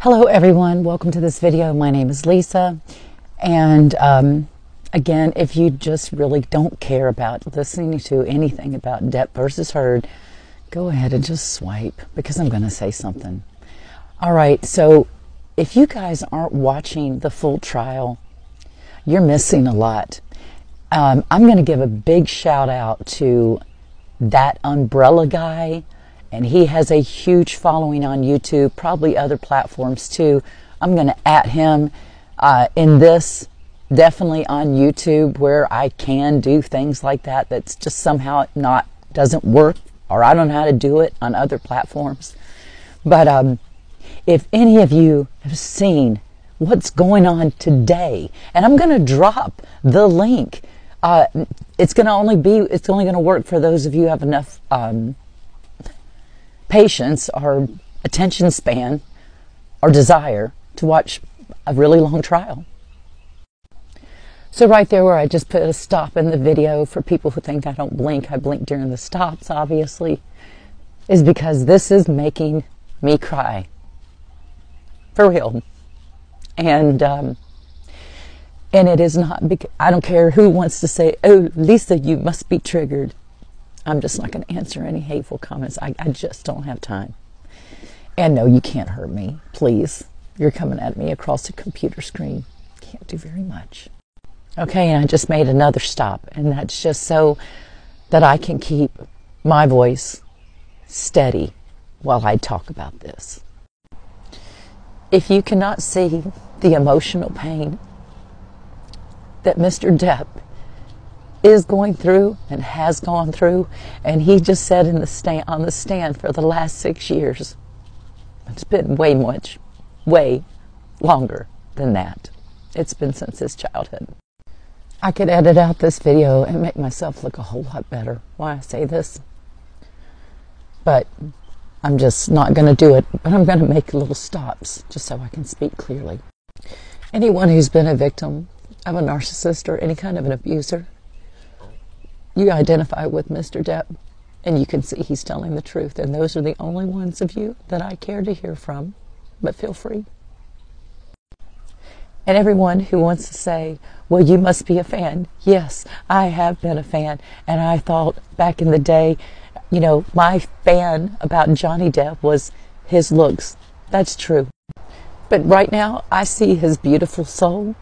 Hello, everyone. Welcome to this video. My name is Lisa. And um, again, if you just really don't care about listening to anything about Depp versus Heard, go ahead and just swipe because I'm going to say something. All right. So if you guys aren't watching the full trial, you're missing a lot. Um, I'm going to give a big shout out to that umbrella guy and he has a huge following on YouTube, probably other platforms too. I'm going to at him uh, in this, definitely on YouTube, where I can do things like that. That's just somehow not doesn't work, or I don't know how to do it on other platforms. But um, if any of you have seen what's going on today, and I'm going to drop the link. Uh, it's going to only be it's only going to work for those of you who have enough um, patience our attention span our desire to watch a really long trial. So right there where I just put a stop in the video for people who think I don't blink, I blink during the stops obviously, is because this is making me cry. For real. And um, and it is not because I don't care who wants to say, "Oh, Lisa, you must be triggered." I'm just not going to answer any hateful comments. I, I just don't have time. And no, you can't hurt me. Please. You're coming at me across the computer screen. Can't do very much. Okay, and I just made another stop, and that's just so that I can keep my voice steady while I talk about this. If you cannot see the emotional pain that Mr. Depp is going through and has gone through, and he just said in the stand on the stand for the last six years. It's been way much, way longer than that. It's been since his childhood. I could edit out this video and make myself look a whole lot better why I say this. But I'm just not going to do it. But I'm going to make little stops just so I can speak clearly. Anyone who's been a victim of a narcissist or any kind of an abuser you identify with Mr. Depp and you can see he's telling the truth. And those are the only ones of you that I care to hear from. But feel free. And everyone who wants to say, well, you must be a fan. Yes, I have been a fan. And I thought back in the day, you know, my fan about Johnny Depp was his looks. That's true. But right now, I see his beautiful soul.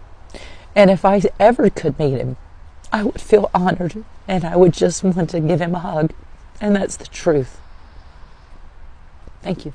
And if I ever could meet him, I would feel honored and I would just want to give him a hug. And that's the truth. Thank you.